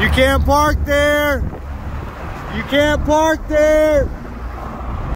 You can't park there. You can't park there.